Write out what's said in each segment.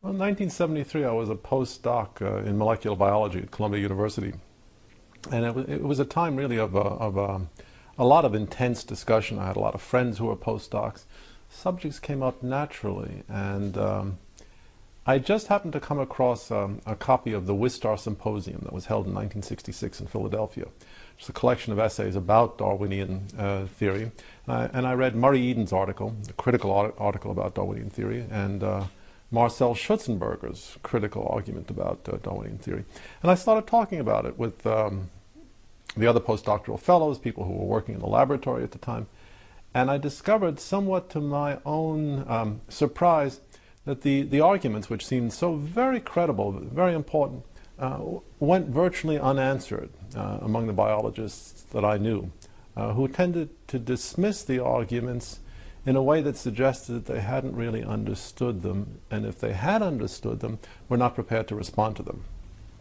Well, in 1973, I was a postdoc uh, in molecular biology at Columbia University. And it was, it was a time really of, uh, of um, a lot of intense discussion. I had a lot of friends who were postdocs. Subjects came up naturally. And um, I just happened to come across um, a copy of the Wistar Symposium that was held in 1966 in Philadelphia. It's a collection of essays about Darwinian uh, theory. And I, and I, read Murray Eden's article, a critical article about Darwinian theory, and uh, Marcel Schutzenberger's critical argument about uh, Darwinian theory. And I started talking about it with um, the other postdoctoral fellows, people who were working in the laboratory at the time. And I discovered, somewhat to my own um, surprise, that the, the arguments, which seemed so very credible, very important, uh, went virtually unanswered uh, among the biologists that I knew, uh, who tended to dismiss the arguments in a way that suggested that they hadn't really understood them, and if they had understood them, were not prepared to respond to them.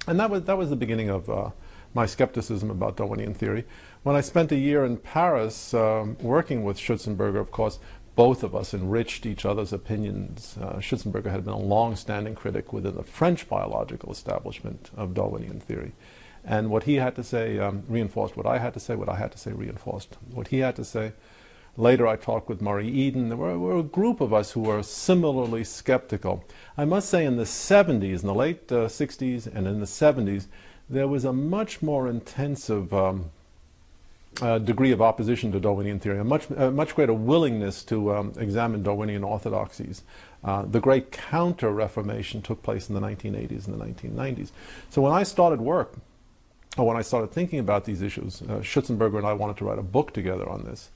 And that was, that was the beginning of uh, my skepticism about Darwinian theory. When I spent a year in Paris um, working with Schutzenberger, of course, both of us enriched each other's opinions. Uh, Schutzenberger had been a long-standing critic within the French biological establishment of Darwinian theory. And what he had to say um, reinforced what I had to say, what I had to say reinforced what he had to say. Later, I talked with Murray Eden. There were, were, a group of us who were similarly skeptical. I must say, in the 70s, in the late uh, 60s and in the 70s, there was a much more intensive um, uh, degree of opposition to Darwinian theory, a much, uh, much greater willingness to um, examine Darwinian orthodoxies. Uh, the great counter-reformation took place in the 1980s and the 1990s. So when I started work, or when I started thinking about these issues, uh, Schutzenberger and I wanted to write a book together on this.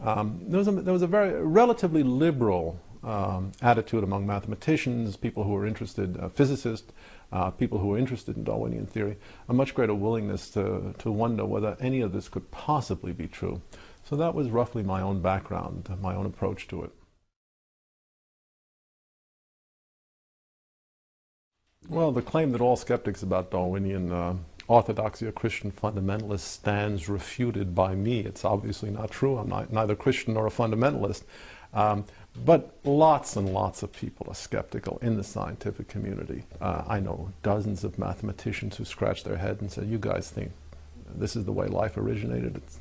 Um, there, was a, there was a very relatively liberal um, attitude among mathematicians, people who were interested, uh, physicists, uh, people who were interested in Darwinian theory, a much greater willingness to, to wonder whether any of this could possibly be true. So that was roughly my own background, my own approach to it. Well, the claim that all skeptics about Darwinian uh, orthodoxy or Christian fundamentalist stands refuted by me. It's obviously not true. I'm not, neither Christian nor a fundamentalist. Um, but lots and lots of people are skeptical in the scientific community. Uh, I know dozens of mathematicians who scratch their head and say, you guys think this is the way life originated. It's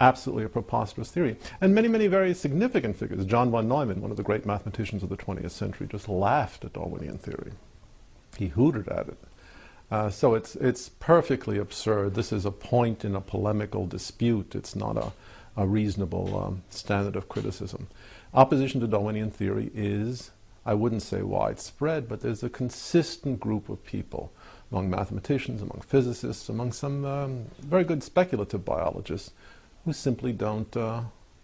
absolutely a preposterous theory. And many, many very significant figures, John von Neumann, one of the great mathematicians of the 20th century, just laughed at Darwinian theory. He hooted at it. Uh, so it's, it's perfectly absurd. This is a point in a polemical dispute. It's not a, a reasonable um, standard of criticism. Opposition to Darwinian theory is, I wouldn't say widespread, but there's a consistent group of people among mathematicians, among physicists, among some um, very good speculative biologists who simply don't, uh,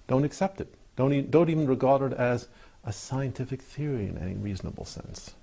don't accept it, don't, e don't even regard it as a scientific theory in any reasonable sense.